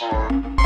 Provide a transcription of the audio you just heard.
Time.